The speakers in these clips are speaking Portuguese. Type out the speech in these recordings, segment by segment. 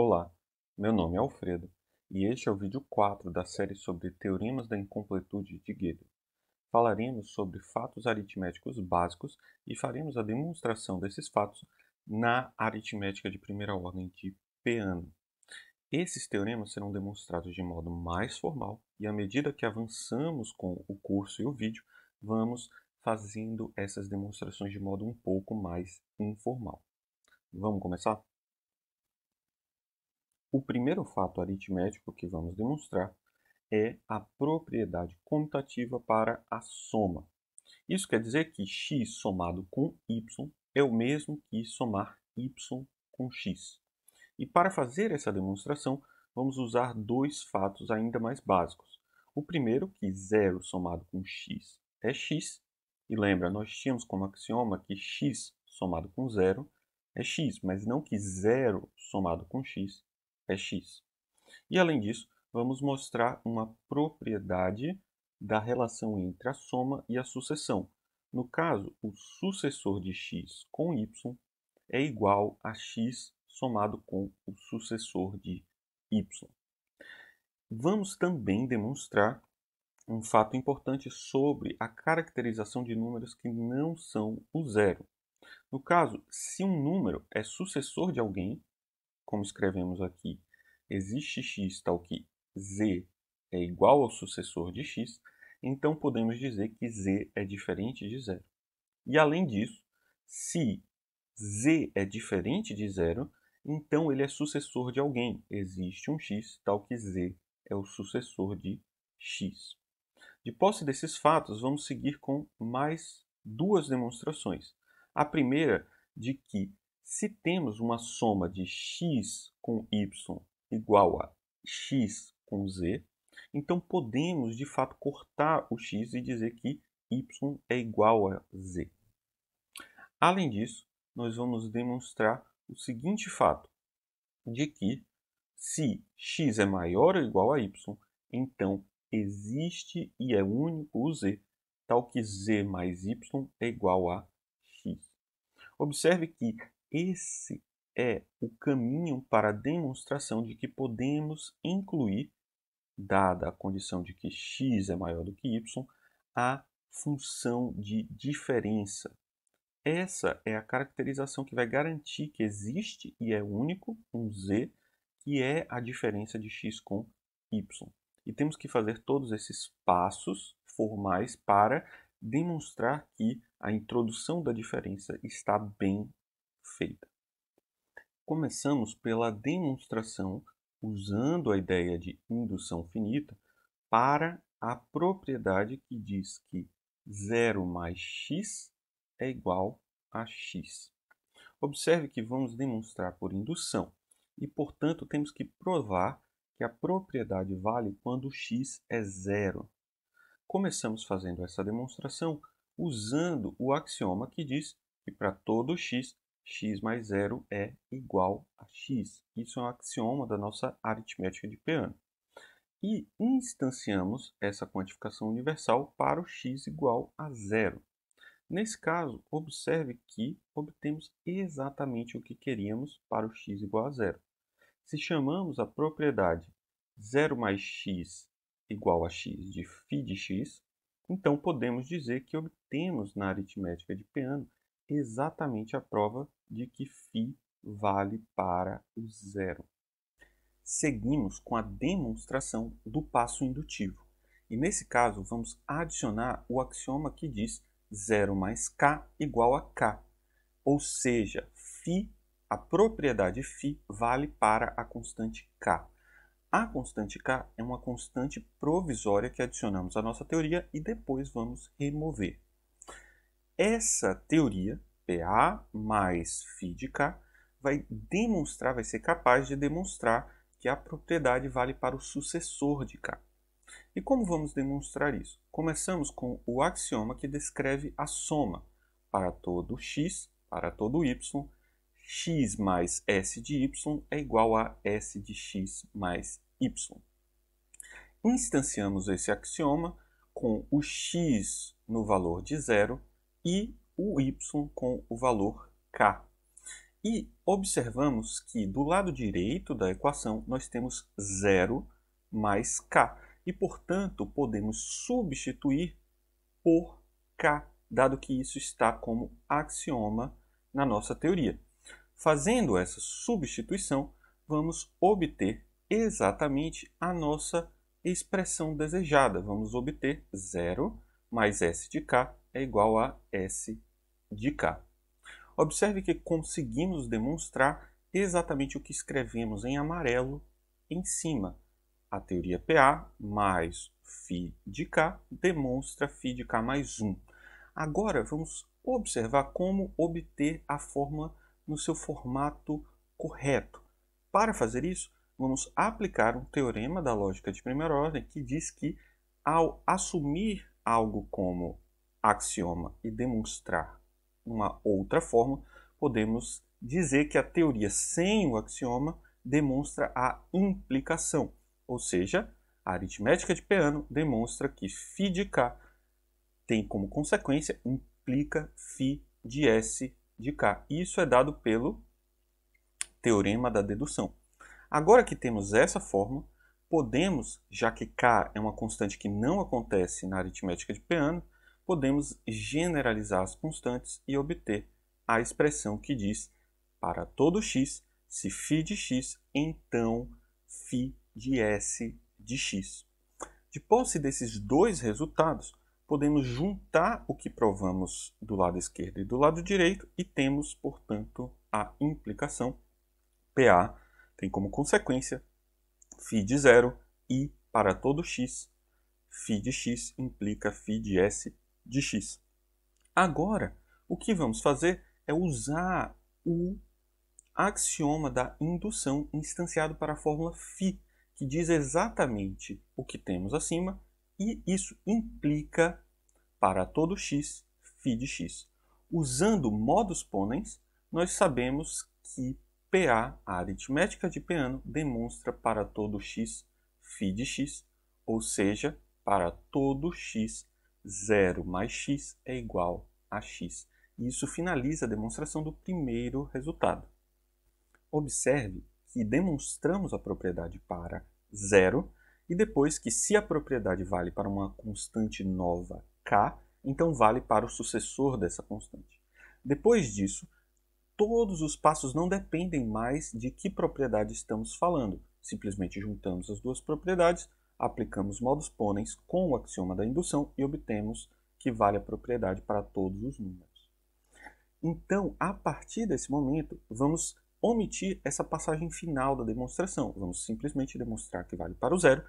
Olá, meu nome é Alfredo e este é o vídeo 4 da série sobre Teoremas da Incompletude de Gödel. Falaremos sobre fatos aritméticos básicos e faremos a demonstração desses fatos na aritmética de primeira ordem de Peano. Esses teoremas serão demonstrados de modo mais formal e à medida que avançamos com o curso e o vídeo, vamos fazendo essas demonstrações de modo um pouco mais informal. Vamos começar? O primeiro fato aritmético que vamos demonstrar é a propriedade comutativa para a soma. Isso quer dizer que x somado com y é o mesmo que somar y com x. E para fazer essa demonstração, vamos usar dois fatos ainda mais básicos. O primeiro, que 0 somado com x é x, e lembra, nós tínhamos como axioma que x somado com zero é x, mas não que zero somado com x é x. E além disso, vamos mostrar uma propriedade da relação entre a soma e a sucessão. No caso, o sucessor de x com y é igual a x somado com o sucessor de y. Vamos também demonstrar um fato importante sobre a caracterização de números que não são o zero. No caso, se um número é sucessor de alguém, como escrevemos aqui, existe x tal que z é igual ao sucessor de x, então podemos dizer que z é diferente de zero. E além disso, se z é diferente de zero, então ele é sucessor de alguém. Existe um x tal que z é o sucessor de x. De posse desses fatos, vamos seguir com mais duas demonstrações. A primeira de que se temos uma soma de x com y igual a x com z, então podemos de fato cortar o x e dizer que y é igual a z. Além disso, nós vamos demonstrar o seguinte fato, de que se x é maior ou igual a y, então existe e é único o z, tal que z mais y é igual a x. Observe que esse é o caminho para a demonstração de que podemos incluir, dada a condição de que x é maior do que y, a função de diferença. Essa é a caracterização que vai garantir que existe e é único um z, que é a diferença de x com y. E temos que fazer todos esses passos formais para demonstrar que a introdução da diferença está bem feita. Começamos pela demonstração usando a ideia de indução finita para a propriedade que diz que 0 mais x é igual a x. Observe que vamos demonstrar por indução e, portanto, temos que provar que a propriedade vale quando x é zero. Começamos fazendo essa demonstração usando o axioma que diz que para todo x, x mais zero é igual a x. Isso é um axioma da nossa aritmética de Peano. E instanciamos essa quantificação universal para o x igual a zero. Nesse caso, observe que obtemos exatamente o que queríamos para o x igual a zero. Se chamamos a propriedade 0 mais x igual a x de φ de x, então podemos dizer que obtemos na aritmética de Peano exatamente a prova de que φ vale para o zero. Seguimos com a demonstração do passo indutivo. E nesse caso, vamos adicionar o axioma que diz 0 mais k igual a k. Ou seja, φ a propriedade φ vale para a constante k. A constante k é uma constante provisória que adicionamos à nossa teoria e depois vamos remover. Essa teoria, PA mais φ de k, vai demonstrar, vai ser capaz de demonstrar que a propriedade vale para o sucessor de k. E como vamos demonstrar isso? Começamos com o axioma que descreve a soma para todo x, para todo y, x mais s de y é igual a s de x mais y. Instanciamos esse axioma com o x no valor de zero e o y com o valor k. E observamos que do lado direito da equação nós temos 0 mais k. E, portanto, podemos substituir por k, dado que isso está como axioma na nossa teoria. Fazendo essa substituição, vamos obter exatamente a nossa expressão desejada. Vamos obter 0 mais S de K é igual a S de K. Observe que conseguimos demonstrar exatamente o que escrevemos em amarelo em cima. A teoria PA mais φ de K demonstra φ de K mais 1. Agora vamos observar como obter a fórmula no seu formato correto. Para fazer isso, vamos aplicar um teorema da lógica de primeira ordem que diz que ao assumir algo como axioma e demonstrar uma outra forma, podemos dizer que a teoria sem o axioma demonstra a implicação, ou seja, a aritmética de Peano demonstra que φ de k tem como consequência implica φ de s de k. Isso é dado pelo teorema da dedução. Agora que temos essa forma, podemos, já que k é uma constante que não acontece na aritmética de Peano, podemos generalizar as constantes e obter a expressão que diz para todo x, se φ de x, então φ de s de x. De posse desses dois resultados, podemos juntar o que provamos do lado esquerdo e do lado direito e temos, portanto, a implicação PA tem como consequência φ de zero e para todo x, φ de x implica φ de s de x. Agora, o que vamos fazer é usar o axioma da indução instanciado para a fórmula φ, que diz exatamente o que temos acima e isso implica para todo x φ de x. Usando modus ponens, nós sabemos que PA, a aritmética de Peano, demonstra para todo x φ de x, ou seja, para todo x, 0 mais x é igual a x. E isso finaliza a demonstração do primeiro resultado. Observe que demonstramos a propriedade para zero e depois que se a propriedade vale para uma constante nova k, então vale para o sucessor dessa constante. Depois disso, todos os passos não dependem mais de que propriedade estamos falando. Simplesmente juntamos as duas propriedades, aplicamos modus ponens com o axioma da indução e obtemos que vale a propriedade para todos os números. Então, a partir desse momento, vamos omitir essa passagem final da demonstração. Vamos simplesmente demonstrar que vale para o zero,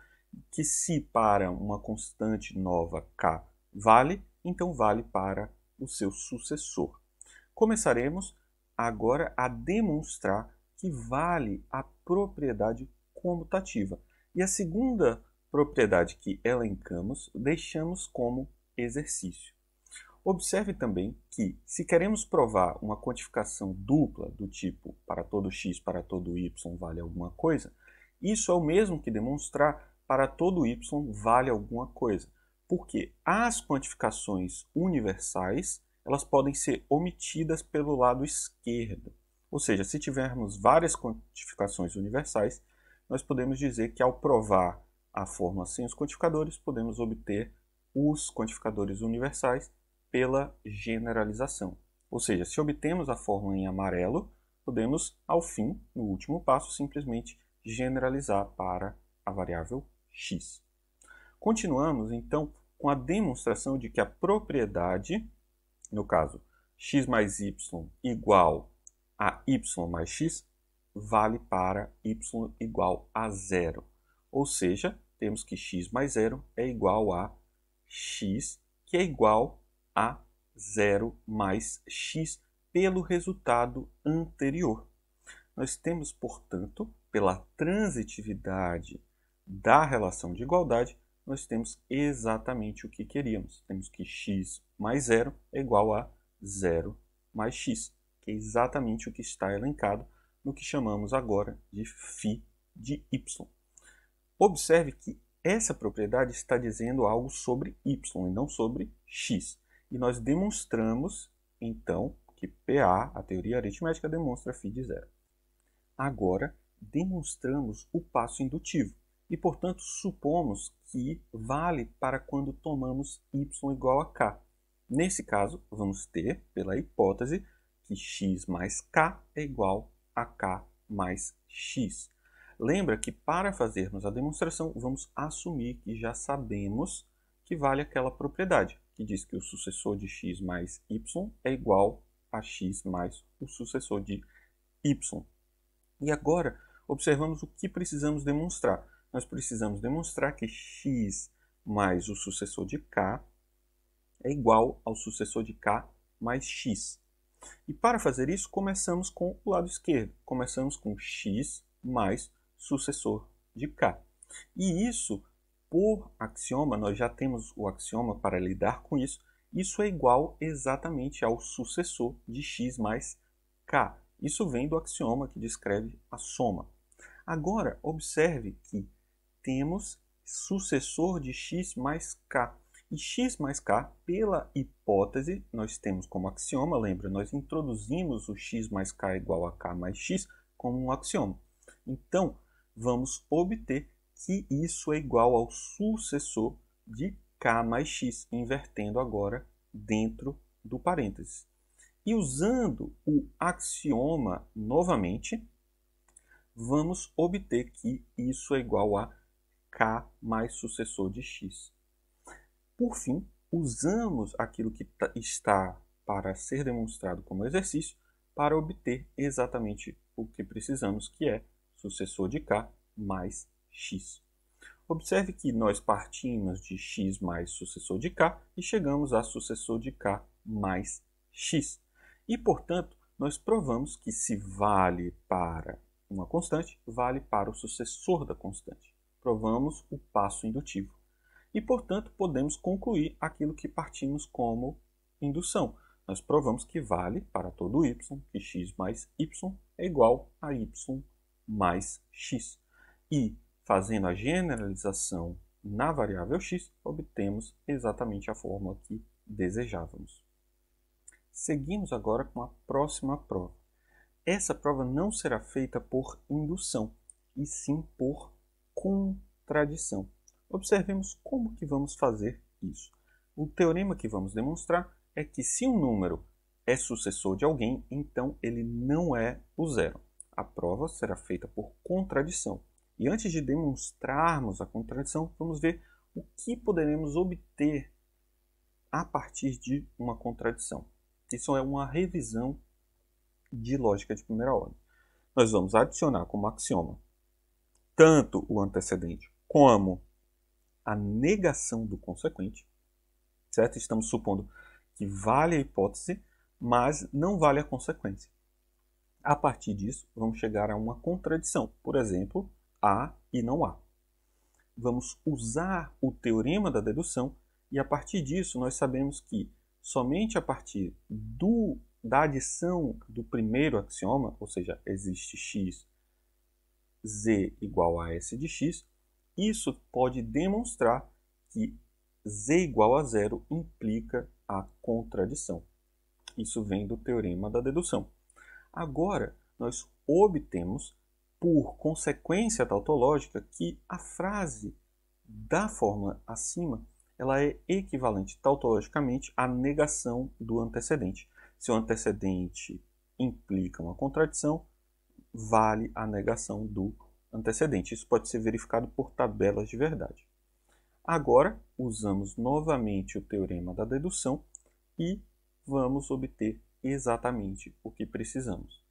que se para uma constante nova k vale, então vale para o seu sucessor. Começaremos agora a demonstrar que vale a propriedade comutativa. E a segunda propriedade que elencamos, deixamos como exercício. Observe também que, se queremos provar uma quantificação dupla do tipo para todo x, para todo y vale alguma coisa, isso é o mesmo que demonstrar para todo y vale alguma coisa, porque as quantificações universais elas podem ser omitidas pelo lado esquerdo. Ou seja, se tivermos várias quantificações universais, nós podemos dizer que ao provar a fórmula sem os quantificadores, podemos obter os quantificadores universais pela generalização. Ou seja, se obtemos a fórmula em amarelo, podemos, ao fim, no último passo, simplesmente generalizar para a variável x. Continuamos, então, com a demonstração de que a propriedade, no caso, x mais y igual a y mais x, vale para y igual a zero. Ou seja, temos que x mais zero é igual a x, que é igual a zero mais x pelo resultado anterior. Nós temos, portanto, pela transitividade da relação de igualdade, nós temos exatamente o que queríamos. Temos que x mais zero é igual a zero mais x, que é exatamente o que está elencado no que chamamos agora de φ de y. Observe que essa propriedade está dizendo algo sobre y e não sobre x. E nós demonstramos, então, que PA, a teoria aritmética, demonstra φ de zero. Agora, demonstramos o passo indutivo e, portanto, supomos que vale para quando tomamos y igual a k. Nesse caso, vamos ter, pela hipótese, que x mais k é igual a k mais x. Lembra que para fazermos a demonstração, vamos assumir que já sabemos que vale aquela propriedade, que diz que o sucessor de x mais y é igual a x mais o sucessor de y. E agora, observamos o que precisamos demonstrar. Nós precisamos demonstrar que x mais o sucessor de k é igual ao sucessor de k mais x. E para fazer isso, começamos com o lado esquerdo. Começamos com x mais sucessor de k. E isso, por axioma, nós já temos o axioma para lidar com isso, isso é igual exatamente ao sucessor de x mais k. Isso vem do axioma que descreve a soma. Agora, observe que temos sucessor de x mais k. E x mais k, pela hipótese, nós temos como axioma, lembra, nós introduzimos o x mais k igual a k mais x como um axioma. Então, vamos obter que isso é igual ao sucessor de k mais x, invertendo agora dentro do parênteses. E usando o axioma novamente, vamos obter que isso é igual a k mais sucessor de x. Por fim, usamos aquilo que tá, está para ser demonstrado como exercício para obter exatamente o que precisamos, que é sucessor de k mais x. Observe que nós partimos de x mais sucessor de k e chegamos a sucessor de k mais x. E, portanto, nós provamos que se vale para uma constante, vale para o sucessor da constante. Provamos o passo indutivo. E, portanto, podemos concluir aquilo que partimos como indução. Nós provamos que vale para todo y, que x mais y é igual a y mais x. E, fazendo a generalização na variável x, obtemos exatamente a fórmula que desejávamos. Seguimos agora com a próxima prova. Essa prova não será feita por indução, e sim por contradição. Observemos como que vamos fazer isso. O teorema que vamos demonstrar é que se um número é sucessor de alguém, então ele não é o zero a prova será feita por contradição. E antes de demonstrarmos a contradição, vamos ver o que poderemos obter a partir de uma contradição. Isso é uma revisão de lógica de primeira ordem. Nós vamos adicionar como axioma tanto o antecedente como a negação do consequente, certo? Estamos supondo que vale a hipótese, mas não vale a consequência. A partir disso, vamos chegar a uma contradição. Por exemplo, há e não há. Vamos usar o teorema da dedução e a partir disso nós sabemos que somente a partir do, da adição do primeiro axioma, ou seja, existe x, z igual a s de x, isso pode demonstrar que z igual a zero implica a contradição. Isso vem do teorema da dedução. Agora, nós obtemos, por consequência tautológica, que a frase da fórmula acima ela é equivalente tautologicamente à negação do antecedente. Se o antecedente implica uma contradição, vale a negação do antecedente. Isso pode ser verificado por tabelas de verdade. Agora, usamos novamente o teorema da dedução e vamos obter exatamente o que precisamos,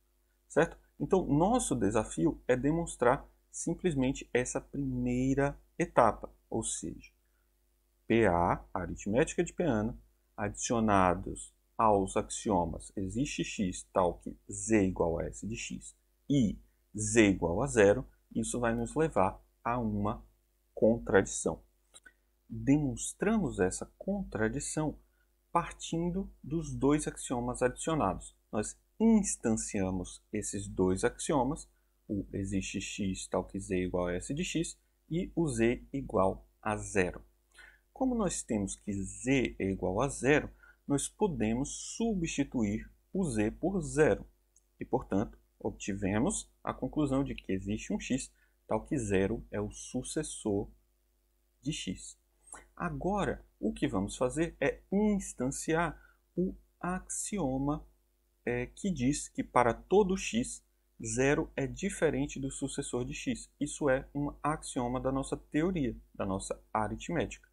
certo? Então, nosso desafio é demonstrar simplesmente essa primeira etapa, ou seja, PA, aritmética de Peano, adicionados aos axiomas existe x tal que z igual a s de x e z igual a zero, isso vai nos levar a uma contradição. Demonstramos essa contradição partindo dos dois axiomas adicionados. Nós instanciamos esses dois axiomas, o existe x tal que z igual a s de x e o z igual a zero. Como nós temos que z é igual a zero, nós podemos substituir o z por zero. E, portanto, obtivemos a conclusão de que existe um x tal que zero é o sucessor de x. Agora, o que vamos fazer é instanciar o axioma é, que diz que para todo x, zero é diferente do sucessor de x. Isso é um axioma da nossa teoria, da nossa aritmética.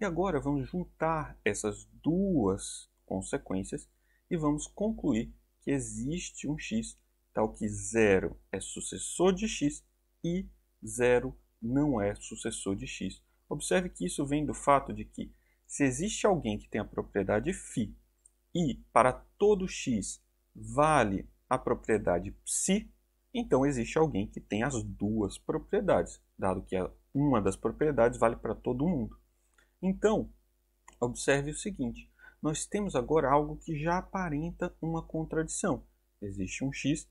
E agora vamos juntar essas duas consequências e vamos concluir que existe um x tal que zero é sucessor de x e zero não é sucessor de x. Observe que isso vem do fato de que se existe alguém que tem a propriedade φ e para todo x vale a propriedade psi, então existe alguém que tem as duas propriedades, dado que uma das propriedades vale para todo mundo. Então, observe o seguinte, nós temos agora algo que já aparenta uma contradição. Existe um x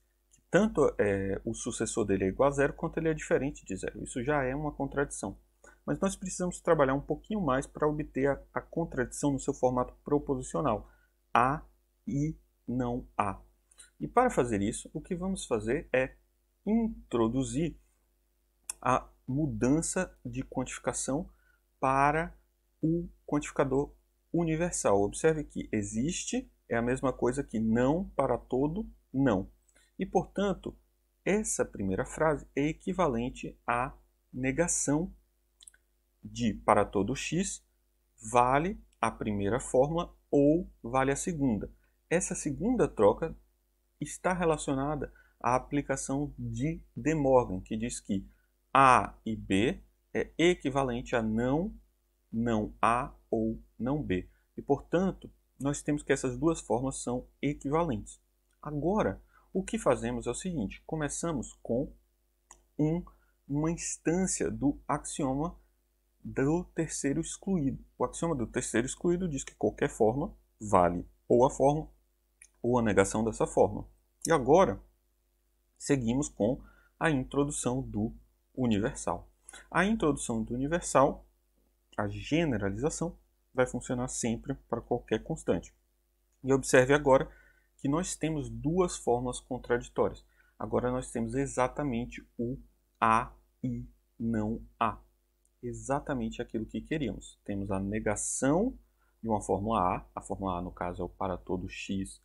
tanto é, o sucessor dele é igual a zero, quanto ele é diferente de zero. Isso já é uma contradição. Mas nós precisamos trabalhar um pouquinho mais para obter a, a contradição no seu formato proposicional. A e não há. E para fazer isso, o que vamos fazer é introduzir a mudança de quantificação para o quantificador universal. Observe que existe é a mesma coisa que não para todo não. E, portanto, essa primeira frase é equivalente à negação de para todo x vale a primeira fórmula ou vale a segunda. Essa segunda troca está relacionada à aplicação de De Morgan, que diz que A e B é equivalente a não, não A ou não B. E, portanto, nós temos que essas duas formas são equivalentes. Agora, o que fazemos é o seguinte, começamos com um, uma instância do axioma do terceiro excluído. O axioma do terceiro excluído diz que qualquer forma vale ou a forma ou a negação dessa forma. E agora, seguimos com a introdução do universal. A introdução do universal, a generalização, vai funcionar sempre para qualquer constante. E observe agora que nós temos duas formas contraditórias. Agora nós temos exatamente o A e não A. Exatamente aquilo que queríamos. Temos a negação de uma fórmula A, a fórmula A no caso é o para todo x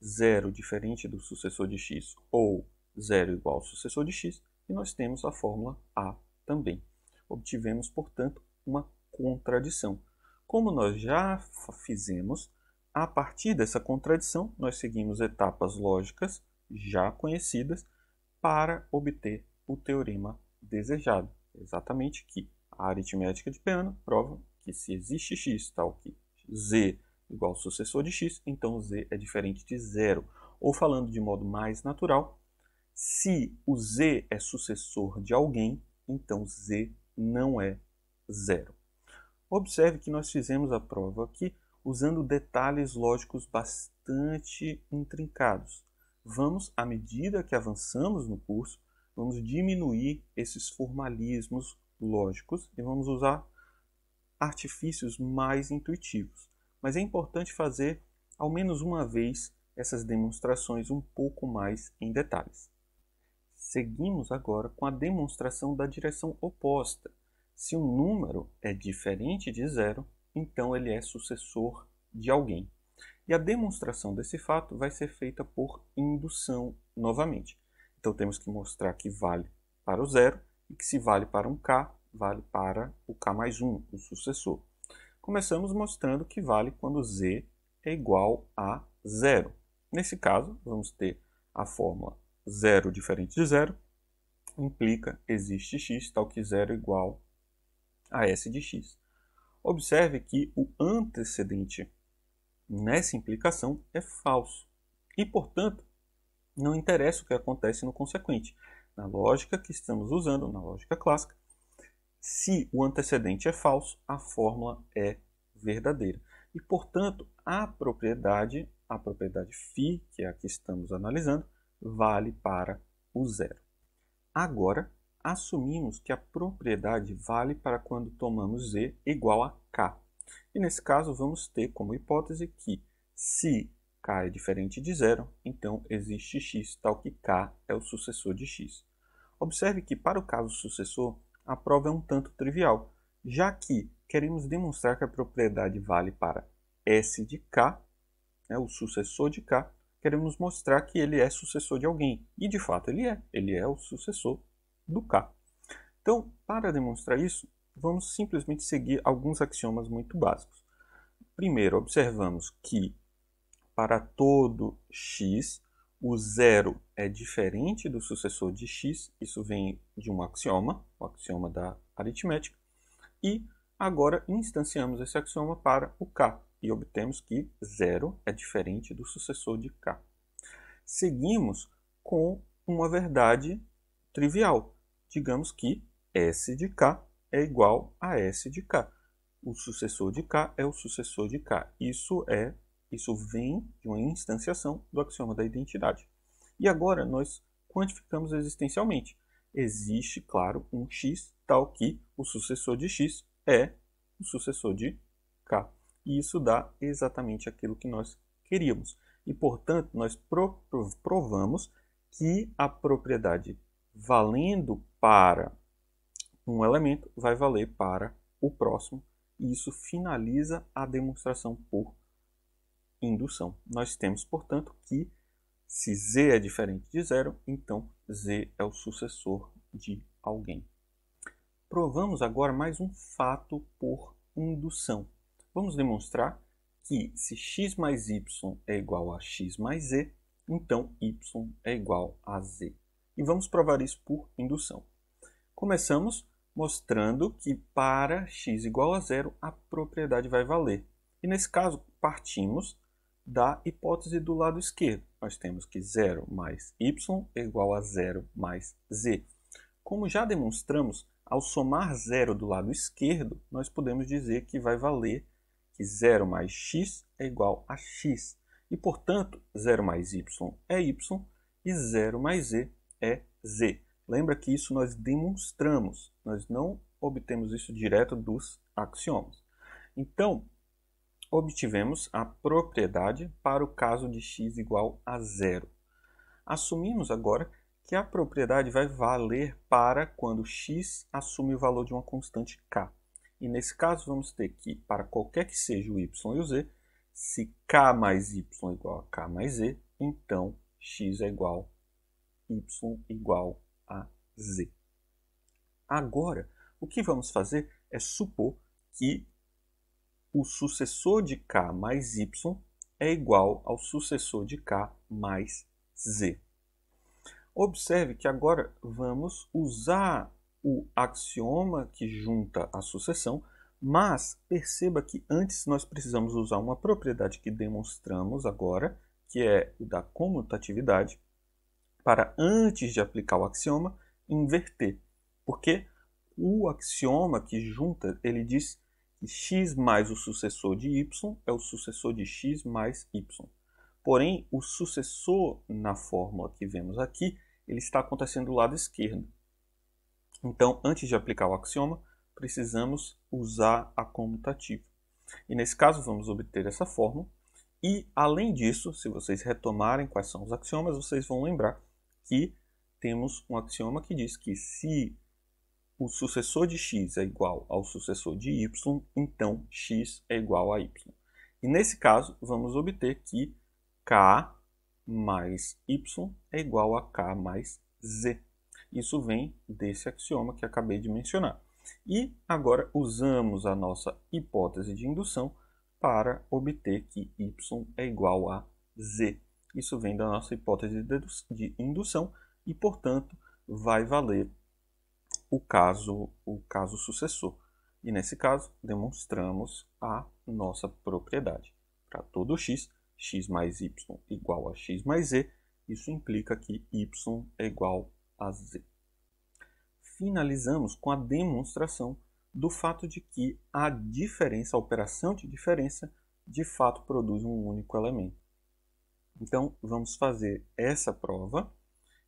0 diferente do sucessor de x ou 0 igual ao sucessor de x, e nós temos a fórmula A também. Obtivemos, portanto, uma contradição. Como nós já fizemos, a partir dessa contradição, nós seguimos etapas lógicas já conhecidas para obter o teorema desejado. Exatamente que a aritmética de Peano prova que se existe x tal que z igual ao sucessor de x, então z é diferente de zero. Ou falando de modo mais natural, se o z é sucessor de alguém, então z não é zero. Observe que nós fizemos a prova aqui usando detalhes lógicos bastante intrincados. Vamos, à medida que avançamos no curso, vamos diminuir esses formalismos lógicos e vamos usar artifícios mais intuitivos mas é importante fazer ao menos uma vez essas demonstrações um pouco mais em detalhes. Seguimos agora com a demonstração da direção oposta. Se um número é diferente de zero, então ele é sucessor de alguém. E a demonstração desse fato vai ser feita por indução novamente. Então temos que mostrar que vale para o zero e que se vale para um k, vale para o k mais 1, o sucessor. Começamos mostrando que vale quando z é igual a zero. Nesse caso, vamos ter a fórmula zero diferente de zero, implica existe x tal que zero é igual a s de x. Observe que o antecedente nessa implicação é falso e, portanto, não interessa o que acontece no consequente. Na lógica que estamos usando, na lógica clássica, se o antecedente é falso, a fórmula é verdadeira. E, portanto, a propriedade, a propriedade φ, que é a que estamos analisando, vale para o zero. Agora, assumimos que a propriedade vale para quando tomamos z igual a k. E nesse caso, vamos ter como hipótese que se k é diferente de zero, então existe x, tal que k é o sucessor de x. Observe que, para o caso sucessor, a prova é um tanto trivial, já que queremos demonstrar que a propriedade vale para S de K, né, o sucessor de K, queremos mostrar que ele é sucessor de alguém. E, de fato, ele é. Ele é o sucessor do K. Então, para demonstrar isso, vamos simplesmente seguir alguns axiomas muito básicos. Primeiro, observamos que para todo x, o zero é diferente do sucessor de x, isso vem de um axioma, o axioma da aritmética, e agora instanciamos esse axioma para o k, e obtemos que zero é diferente do sucessor de k. Seguimos com uma verdade trivial. Digamos que S de k é igual a S de k. O sucessor de k é o sucessor de k. Isso é isso vem de uma instanciação do axioma da identidade. E agora nós quantificamos existencialmente. Existe, claro, um x tal que o sucessor de x é o sucessor de k. E isso dá exatamente aquilo que nós queríamos. E, portanto, nós provamos que a propriedade valendo para um elemento vai valer para o próximo. E isso finaliza a demonstração por indução. Nós temos, portanto, que se z é diferente de zero, então z é o sucessor de alguém. Provamos agora mais um fato por indução. Vamos demonstrar que se x mais y é igual a x mais z, então y é igual a z. E vamos provar isso por indução. Começamos mostrando que para x igual a zero, a propriedade vai valer. E nesse caso, partimos da hipótese do lado esquerdo. Nós temos que 0 mais y é igual a 0 mais z. Como já demonstramos, ao somar zero do lado esquerdo, nós podemos dizer que vai valer que 0 mais x é igual a x. E, portanto, 0 mais y é y e 0 mais z é z. Lembra que isso nós demonstramos, nós não obtemos isso direto dos axiomas. Então, obtivemos a propriedade para o caso de x igual a zero. Assumimos agora que a propriedade vai valer para quando x assume o valor de uma constante k. E nesse caso vamos ter que, para qualquer que seja o y e o z, se k mais y é igual a k mais z, então x é igual y igual a z. Agora, o que vamos fazer é supor que o sucessor de k mais y é igual ao sucessor de k mais z. Observe que agora vamos usar o axioma que junta a sucessão, mas perceba que antes nós precisamos usar uma propriedade que demonstramos agora, que é o da comutatividade, para antes de aplicar o axioma, inverter. Porque o axioma que junta, ele diz que x mais o sucessor de y é o sucessor de x mais y. Porém, o sucessor na fórmula que vemos aqui, ele está acontecendo do lado esquerdo. Então, antes de aplicar o axioma, precisamos usar a comutativa. E nesse caso, vamos obter essa fórmula. E, além disso, se vocês retomarem quais são os axiomas, vocês vão lembrar que temos um axioma que diz que se o sucessor de x é igual ao sucessor de y, então x é igual a y. E nesse caso, vamos obter que k mais y é igual a k mais z. Isso vem desse axioma que acabei de mencionar. E agora usamos a nossa hipótese de indução para obter que y é igual a z. Isso vem da nossa hipótese de indução e, portanto, vai valer o caso, o caso sucessor. E nesse caso, demonstramos a nossa propriedade. Para todo x, x mais y igual a x mais z, isso implica que y é igual a z. Finalizamos com a demonstração do fato de que a diferença, a operação de diferença, de fato produz um único elemento. Então, vamos fazer essa prova,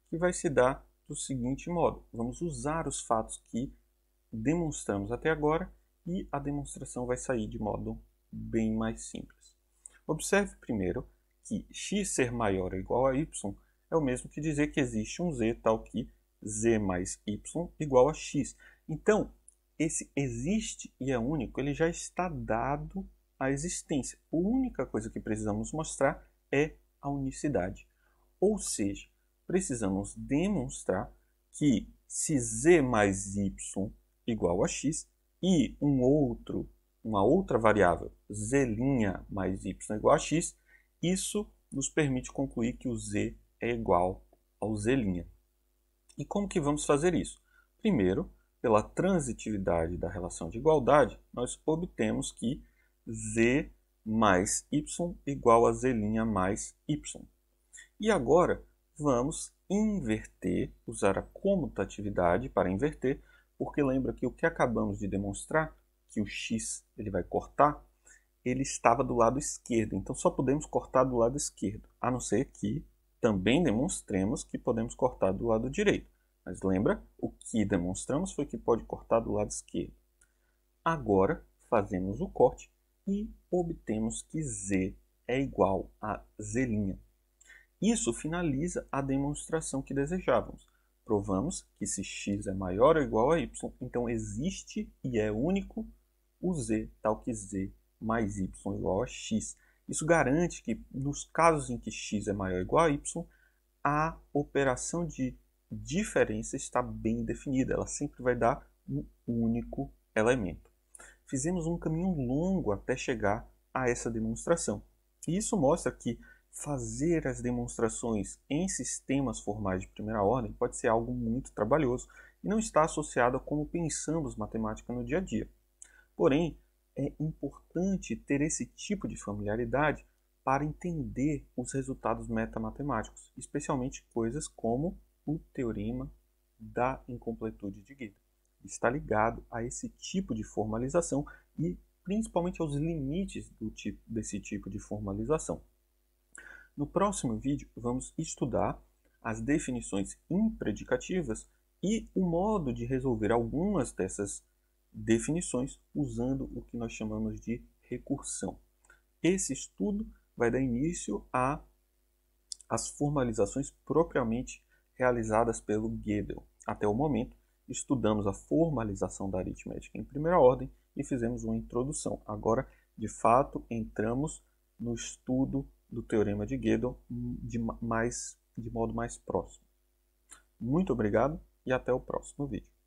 que vai se dar do seguinte modo: vamos usar os fatos que demonstramos até agora e a demonstração vai sair de modo bem mais simples. Observe primeiro que x ser maior ou igual a y é o mesmo que dizer que existe um z tal que z mais y igual a x. Então, esse existe e é único, ele já está dado a existência. A única coisa que precisamos mostrar é a unicidade. Ou seja, precisamos demonstrar que se z mais y igual a x e um outro, uma outra variável, z' mais y igual a x, isso nos permite concluir que o z é igual ao z'. E como que vamos fazer isso? Primeiro, pela transitividade da relação de igualdade, nós obtemos que z mais y igual a z' mais y. E agora vamos inverter, usar a comutatividade para inverter, porque lembra que o que acabamos de demonstrar, que o x ele vai cortar, ele estava do lado esquerdo, então só podemos cortar do lado esquerdo, a não ser que também demonstremos que podemos cortar do lado direito. Mas lembra, o que demonstramos foi que pode cortar do lado esquerdo. Agora fazemos o corte e obtemos que z é igual a z'. Isso finaliza a demonstração que desejávamos. Provamos que se x é maior ou igual a y, então existe e é único o z, tal que z mais y igual a x. Isso garante que, nos casos em que x é maior ou igual a y, a operação de diferença está bem definida. Ela sempre vai dar um único elemento. Fizemos um caminho longo até chegar a essa demonstração. E isso mostra que fazer as demonstrações em sistemas formais de primeira ordem pode ser algo muito trabalhoso e não está associado a como pensamos matemática no dia a dia. Porém, é importante ter esse tipo de familiaridade para entender os resultados metamatemáticos, especialmente coisas como o teorema da incompletude de Gödel. Está ligado a esse tipo de formalização e principalmente aos limites tipo, desse tipo de formalização. No próximo vídeo, vamos estudar as definições impredicativas e o modo de resolver algumas dessas definições usando o que nós chamamos de recursão. Esse estudo vai dar início a as formalizações propriamente realizadas pelo Gödel. Até o momento, estudamos a formalização da aritmética em primeira ordem e fizemos uma introdução. Agora, de fato, entramos no estudo do teorema de Gödel de, mais, de modo mais próximo. Muito obrigado e até o próximo vídeo.